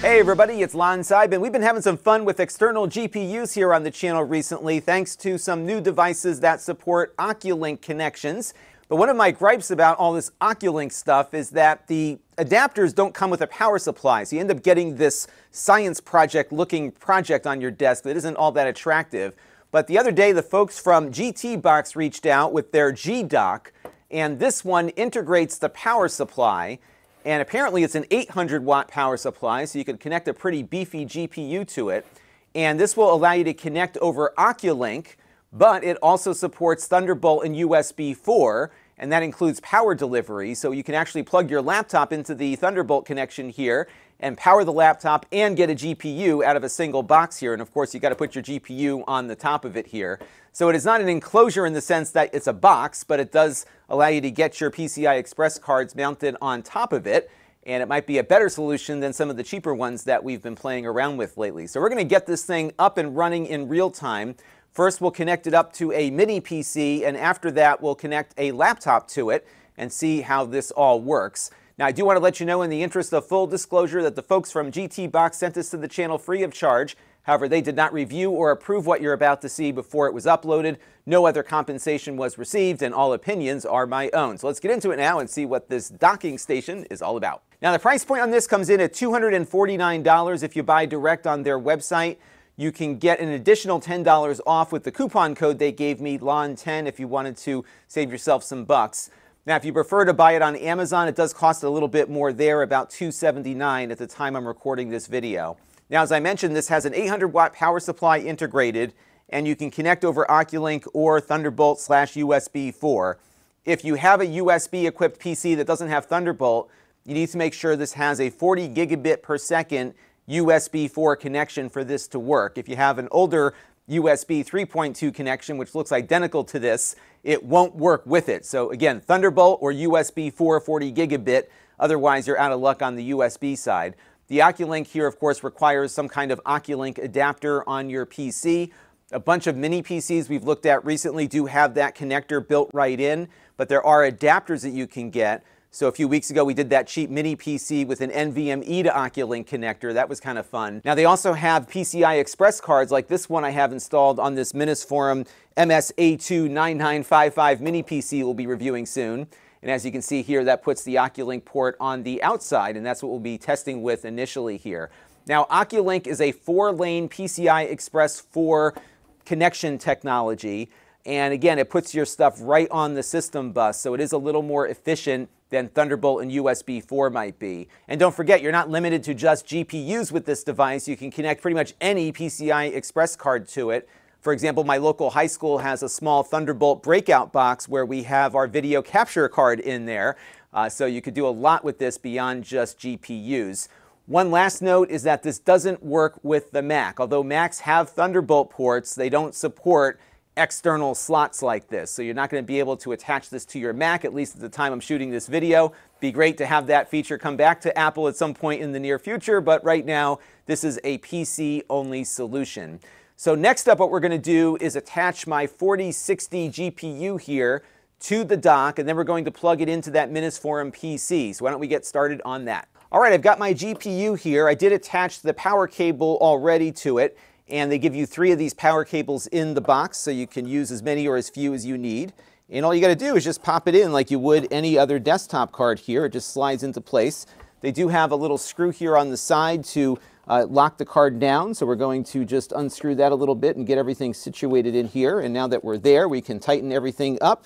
Hey everybody, it's Lon Seidman. We've been having some fun with external GPUs here on the channel recently thanks to some new devices that support Oculink connections. But one of my gripes about all this Oculink stuff is that the adapters don't come with a power supply. So you end up getting this science project looking project on your desk that isn't all that attractive. But the other day, the folks from GTBox reached out with their G Dock, and this one integrates the power supply. And apparently it's an 800 watt power supply, so you can connect a pretty beefy GPU to it. And this will allow you to connect over Oculink, but it also supports Thunderbolt and USB 4, and that includes power delivery. So you can actually plug your laptop into the Thunderbolt connection here and power the laptop and get a GPU out of a single box here. And of course, you got to put your GPU on the top of it here. So it is not an enclosure in the sense that it's a box, but it does allow you to get your PCI Express cards mounted on top of it. And it might be a better solution than some of the cheaper ones that we've been playing around with lately. So we're going to get this thing up and running in real time. First, we'll connect it up to a mini PC, and after that, we'll connect a laptop to it and see how this all works. Now, I do want to let you know, in the interest of full disclosure, that the folks from GTBox sent this to the channel free of charge. However, they did not review or approve what you're about to see before it was uploaded. No other compensation was received, and all opinions are my own. So let's get into it now and see what this docking station is all about. Now, the price point on this comes in at $249 if you buy direct on their website. You can get an additional $10 off with the coupon code they gave me, LON10, if you wanted to save yourself some bucks. Now, if you prefer to buy it on Amazon, it does cost a little bit more there, about 279 at the time I'm recording this video. Now, as I mentioned, this has an 800 watt power supply integrated, and you can connect over Oculink or Thunderbolt slash USB 4. If you have a USB equipped PC that doesn't have Thunderbolt, you need to make sure this has a 40 gigabit per second USB 4 connection for this to work. If you have an older USB 3.2 connection, which looks identical to this, it won't work with it. So again, Thunderbolt or USB 440 gigabit, otherwise you're out of luck on the USB side. The Oculink here, of course, requires some kind of Oculink adapter on your PC. A bunch of mini PCs we've looked at recently do have that connector built right in, but there are adapters that you can get. So a few weeks ago, we did that cheap mini PC with an NVMe to Oculink connector. That was kind of fun. Now, they also have PCI Express cards like this one I have installed on this Minisforum MSA29955 mini PC we'll be reviewing soon. And as you can see here, that puts the Oculink port on the outside, and that's what we'll be testing with initially here. Now, Oculink is a four-lane PCI Express 4 connection technology. And again, it puts your stuff right on the system bus, so it is a little more efficient than Thunderbolt and USB 4 might be. And don't forget, you're not limited to just GPUs with this device. You can connect pretty much any PCI Express card to it. For example, my local high school has a small Thunderbolt breakout box where we have our video capture card in there. Uh, so you could do a lot with this beyond just GPUs. One last note is that this doesn't work with the Mac. Although Macs have Thunderbolt ports, they don't support external slots like this. So you're not going to be able to attach this to your Mac, at least at the time I'm shooting this video. Be great to have that feature come back to Apple at some point in the near future, but right now this is a PC-only solution. So next up what we're going to do is attach my 4060 GPU here to the dock, and then we're going to plug it into that Minisforum PC. So why don't we get started on that? All right, I've got my GPU here. I did attach the power cable already to it, and they give you three of these power cables in the box so you can use as many or as few as you need. And all you got to do is just pop it in like you would any other desktop card here. It just slides into place. They do have a little screw here on the side to uh, lock the card down. So we're going to just unscrew that a little bit and get everything situated in here. And now that we're there, we can tighten everything up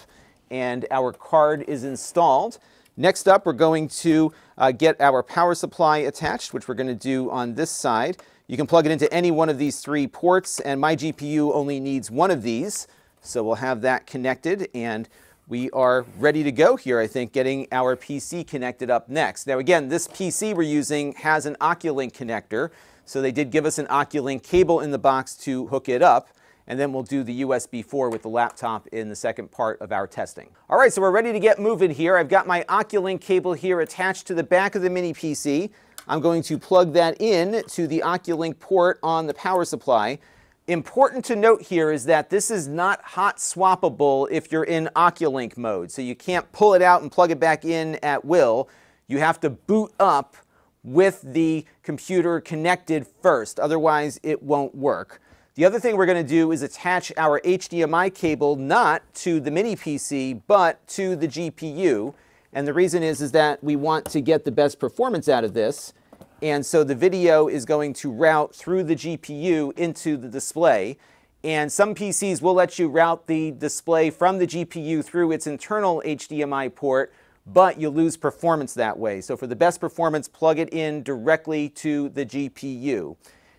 and our card is installed. Next up, we're going to uh, get our power supply attached, which we're going to do on this side. You can plug it into any one of these three ports, and my GPU only needs one of these. So we'll have that connected, and we are ready to go here, I think, getting our PC connected up next. Now again, this PC we're using has an Oculink connector, so they did give us an Oculink cable in the box to hook it up, and then we'll do the USB 4 with the laptop in the second part of our testing. All right, so we're ready to get moving here. I've got my Oculink cable here attached to the back of the mini PC. I'm going to plug that in to the Oculink port on the power supply. Important to note here is that this is not hot swappable if you're in Oculink mode. So you can't pull it out and plug it back in at will. You have to boot up with the computer connected first, otherwise it won't work. The other thing we're going to do is attach our HDMI cable not to the mini PC, but to the GPU. And the reason is, is that we want to get the best performance out of this. And so the video is going to route through the GPU into the display. And some PCs will let you route the display from the GPU through its internal HDMI port, but you'll lose performance that way. So for the best performance, plug it in directly to the GPU.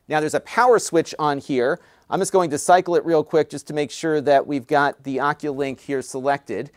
Now there's a power switch on here. I'm just going to cycle it real quick just to make sure that we've got the Oculink here selected.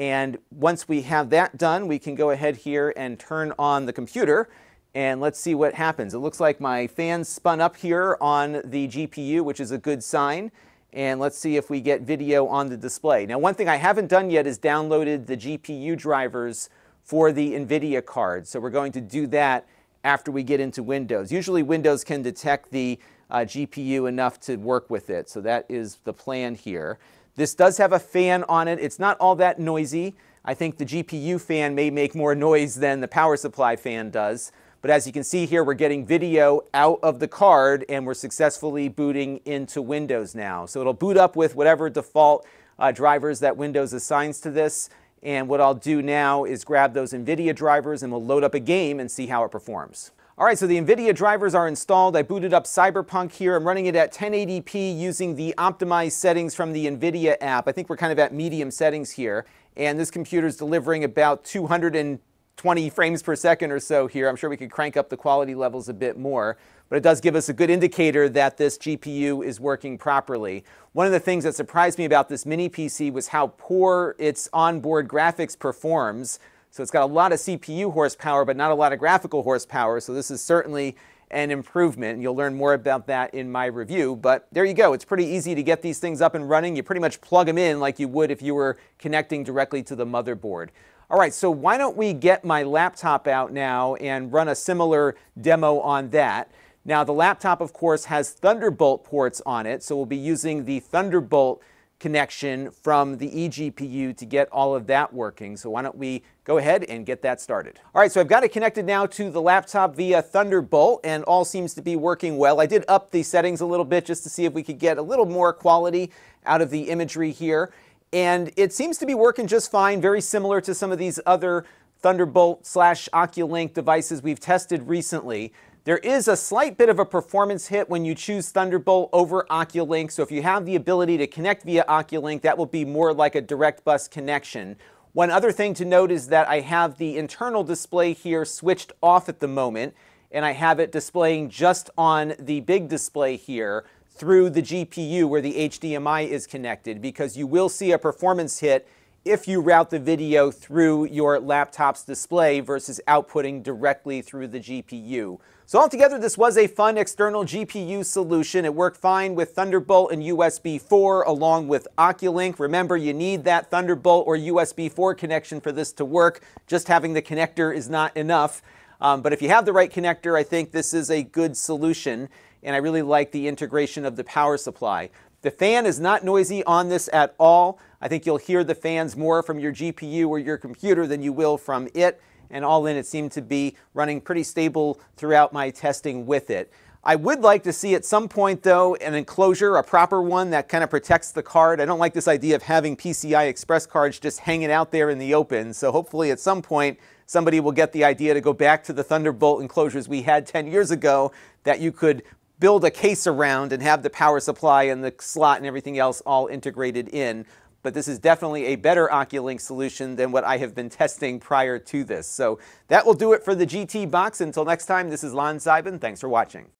And once we have that done, we can go ahead here and turn on the computer and let's see what happens. It looks like my fan spun up here on the GPU, which is a good sign. And let's see if we get video on the display. Now, one thing I haven't done yet is downloaded the GPU drivers for the NVIDIA card. So we're going to do that after we get into Windows. Usually Windows can detect the uh, GPU enough to work with it. So that is the plan here. This does have a fan on it. It's not all that noisy. I think the GPU fan may make more noise than the power supply fan does. But as you can see here, we're getting video out of the card and we're successfully booting into Windows now. So it'll boot up with whatever default uh, drivers that Windows assigns to this. And what I'll do now is grab those NVIDIA drivers and we'll load up a game and see how it performs. All right, so the NVIDIA drivers are installed. I booted up Cyberpunk here. I'm running it at 1080p using the optimized settings from the NVIDIA app. I think we're kind of at medium settings here. And this computer is delivering about 220 frames per second or so here. I'm sure we could crank up the quality levels a bit more but it does give us a good indicator that this GPU is working properly. One of the things that surprised me about this mini PC was how poor its onboard graphics performs. So it's got a lot of CPU horsepower, but not a lot of graphical horsepower. So this is certainly an improvement. And you'll learn more about that in my review. But there you go. It's pretty easy to get these things up and running. You pretty much plug them in like you would if you were connecting directly to the motherboard. All right, so why don't we get my laptop out now and run a similar demo on that. Now, the laptop, of course, has Thunderbolt ports on it, so we'll be using the Thunderbolt connection from the eGPU to get all of that working. So why don't we go ahead and get that started. All right, so I've got it connected now to the laptop via Thunderbolt and all seems to be working well. I did up the settings a little bit just to see if we could get a little more quality out of the imagery here. And it seems to be working just fine, very similar to some of these other Thunderbolt slash Oculink devices we've tested recently. There is a slight bit of a performance hit when you choose Thunderbolt over Oculink. So if you have the ability to connect via Oculink, that will be more like a direct bus connection. One other thing to note is that I have the internal display here switched off at the moment, and I have it displaying just on the big display here through the GPU where the HDMI is connected because you will see a performance hit if you route the video through your laptop's display versus outputting directly through the GPU. So altogether, this was a fun external GPU solution. It worked fine with Thunderbolt and USB 4 along with Oculink. Remember, you need that Thunderbolt or USB 4 connection for this to work. Just having the connector is not enough. Um, but if you have the right connector, I think this is a good solution. And I really like the integration of the power supply. The fan is not noisy on this at all. I think you'll hear the fans more from your GPU or your computer than you will from it. And all in, it seemed to be running pretty stable throughout my testing with it. I would like to see at some point, though, an enclosure, a proper one that kind of protects the card. I don't like this idea of having PCI Express cards just hanging out there in the open. So hopefully at some point, somebody will get the idea to go back to the Thunderbolt enclosures we had 10 years ago that you could build a case around and have the power supply and the slot and everything else all integrated in. But this is definitely a better Oculink solution than what I have been testing prior to this. So that will do it for the GT box. Until next time, this is Lon Seidman. Thanks for watching.